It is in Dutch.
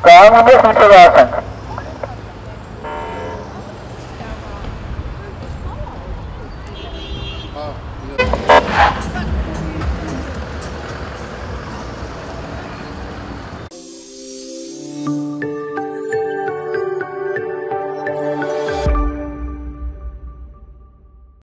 Kamer nog niet verwachten.